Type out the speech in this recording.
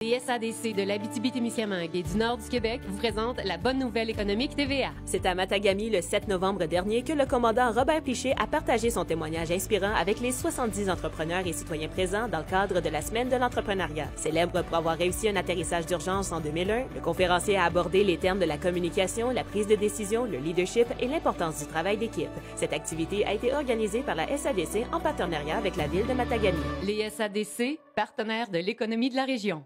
Les SADC de l'Abitibi-Témiscamingue et du nord du Québec vous présentent la bonne nouvelle économique TVA. C'est à Matagami le 7 novembre dernier que le commandant Robert Piché a partagé son témoignage inspirant avec les 70 entrepreneurs et citoyens présents dans le cadre de la Semaine de l'entrepreneuriat. Célèbre pour avoir réussi un atterrissage d'urgence en 2001, le conférencier a abordé les termes de la communication, la prise de décision, le leadership et l'importance du travail d'équipe. Cette activité a été organisée par la SADC en partenariat avec la ville de Matagami. Les SADC, partenaires de l'économie de la région.